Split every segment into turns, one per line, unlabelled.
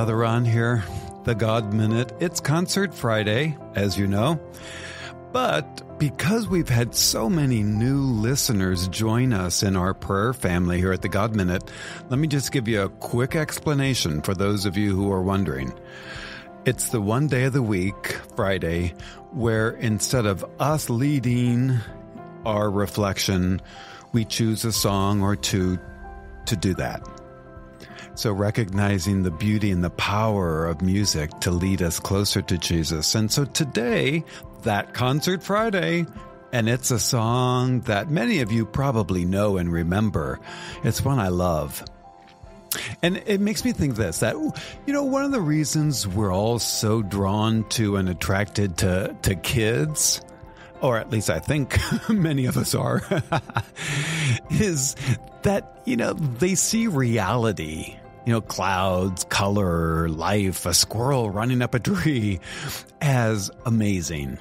Father Ron here, the God Minute. It's Concert Friday, as you know. But because we've had so many new listeners join us in our prayer family here at the God Minute, let me just give you a quick explanation for those of you who are wondering. It's the one day of the week, Friday, where instead of us leading our reflection, we choose a song or two to do that. So, recognizing the beauty and the power of music to lead us closer to Jesus. And so today, that Concert Friday, and it's a song that many of you probably know and remember. It's one I love. And it makes me think this that, you know, one of the reasons we're all so drawn to and attracted to, to kids, or at least I think many of us are, is that, you know, they see reality you know, clouds, color, life, a squirrel running up a tree as amazing.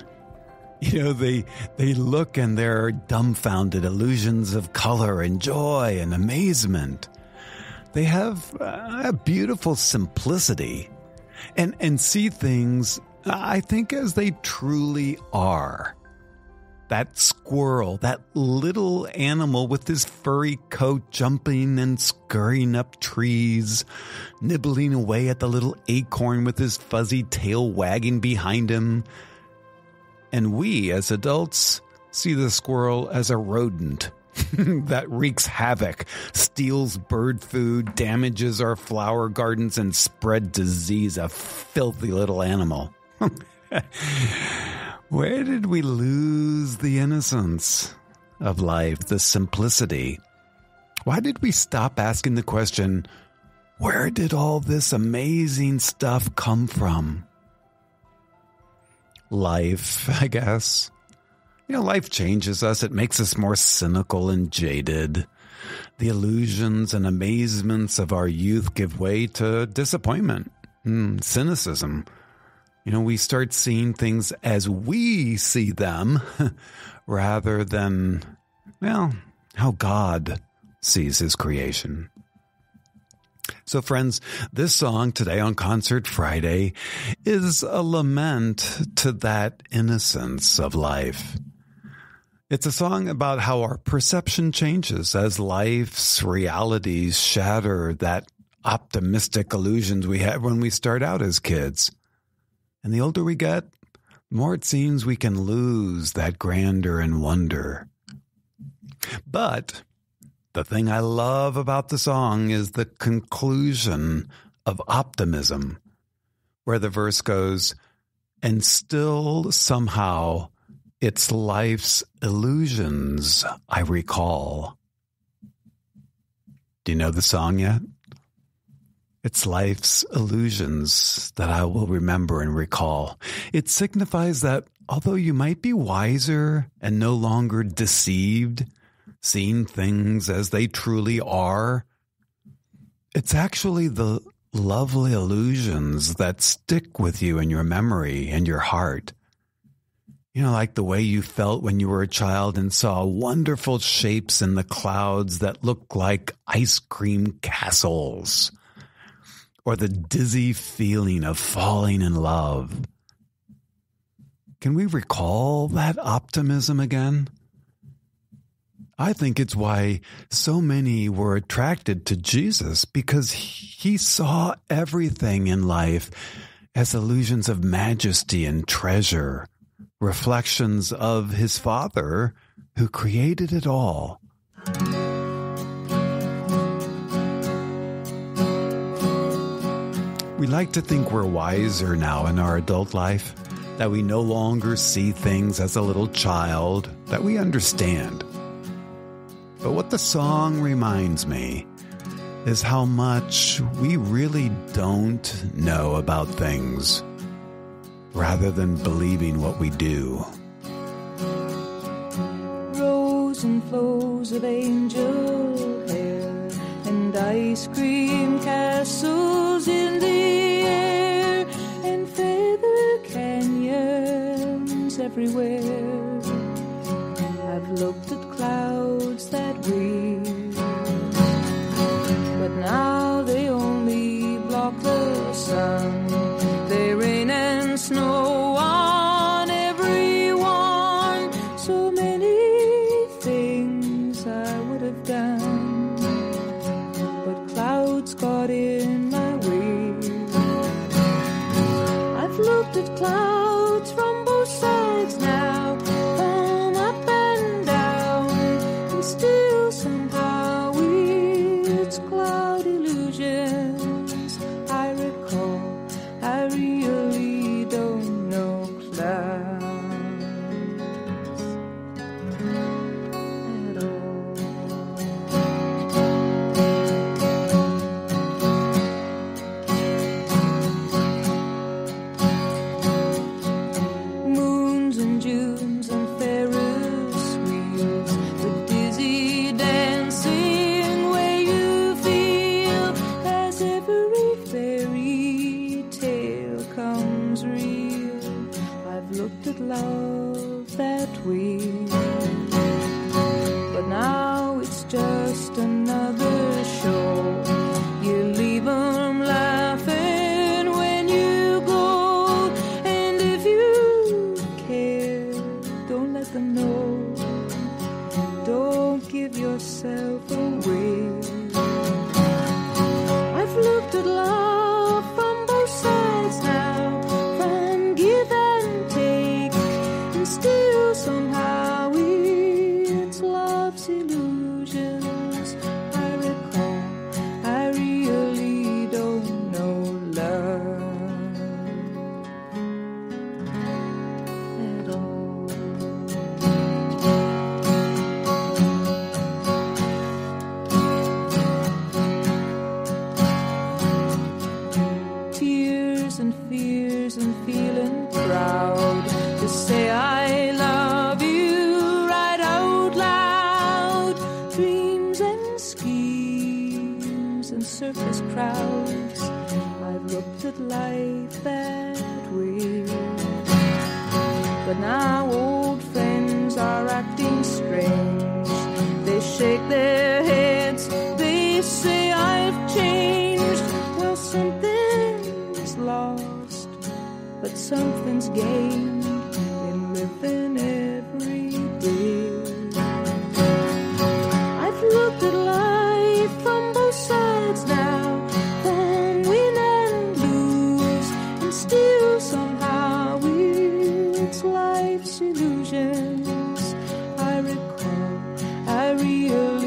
You know, they they look and they're dumbfounded illusions of color and joy and amazement. They have uh, a beautiful simplicity and and see things I think as they truly are that squirrel, that little animal with his furry coat jumping and scurrying up trees, nibbling away at the little acorn with his fuzzy tail wagging behind him. And we, as adults, see the squirrel as a rodent that wreaks havoc, steals bird food, damages our flower gardens, and spread disease, a filthy little animal. Where did we lose the innocence of life, the simplicity? Why did we stop asking the question, where did all this amazing stuff come from? Life, I guess. You know, life changes us. It makes us more cynical and jaded. The illusions and amazements of our youth give way to disappointment, mm, cynicism, you know, we start seeing things as we see them rather than, well, how God sees his creation. So, friends, this song today on Concert Friday is a lament to that innocence of life. It's a song about how our perception changes as life's realities shatter that optimistic illusions we had when we start out as kids. And the older we get, the more it seems we can lose that grandeur and wonder. But the thing I love about the song is the conclusion of optimism, where the verse goes, and still somehow it's life's illusions I recall. Do you know the song yet? It's life's illusions that I will remember and recall. It signifies that although you might be wiser and no longer deceived, seeing things as they truly are, it's actually the lovely illusions that stick with you in your memory and your heart. You know, like the way you felt when you were a child and saw wonderful shapes in the clouds that looked like ice cream castles or the dizzy feeling of falling in love. Can we recall that optimism again? I think it's why so many were attracted to Jesus because he saw everything in life as illusions of majesty and treasure, reflections of his Father who created it all. We like to think we're wiser now in our adult life, that we no longer see things as a little child, that we understand. But what the song reminds me is how much we really don't know about things, rather than believing what we do.
Rows and flows of angel hair and ice cream castles in the everywhere. I've looked at clouds that weep, but now they only block the sun. They rain and snow on everyone. So many things I would have done, but clouds got in my way. I've looked at clouds sides now, and fears and feeling proud to say I love you right out loud. Dreams and schemes and circus crowds. I've looked at life that way. But now old friends are acting strange. They shake their heads, they say something's gained in living every day. I've looked at life from both sides now, from win and lose, and still somehow it's life's illusions. I recall, I really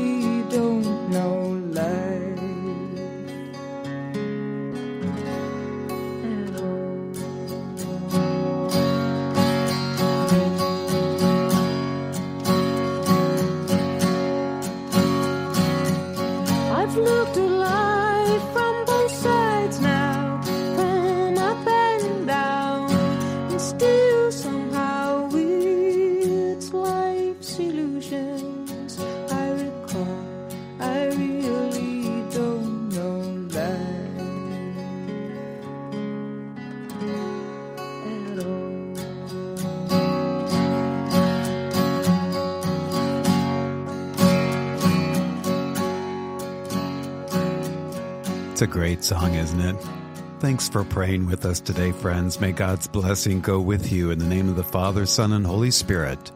A great song, isn't it? Thanks for praying with us today, friends. May God's blessing go with you in the name of the Father, Son, and Holy Spirit.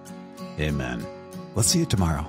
Amen. We'll see you tomorrow.